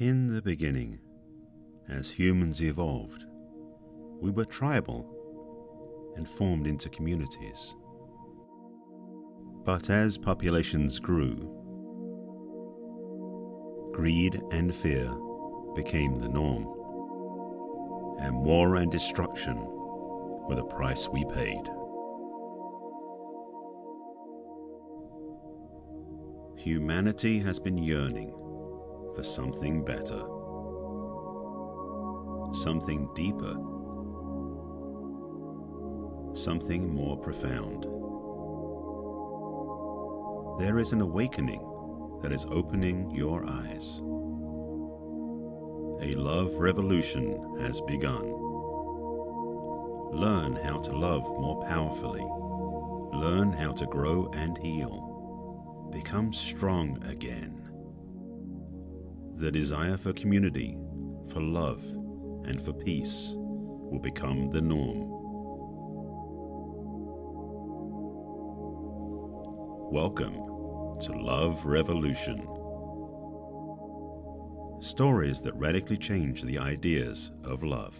In the beginning, as humans evolved, we were tribal and formed into communities. But as populations grew, greed and fear became the norm, and war and destruction were the price we paid. Humanity has been yearning for something better, something deeper, something more profound. There is an awakening that is opening your eyes. A love revolution has begun. Learn how to love more powerfully. Learn how to grow and heal. Become strong again. The desire for community, for love, and for peace will become the norm. Welcome to Love Revolution. Stories that radically change the ideas of love.